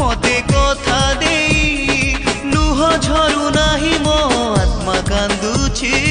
মতে কথা দেই। লুহ ঝরু নাহি মো আত্মা কান্দুছি।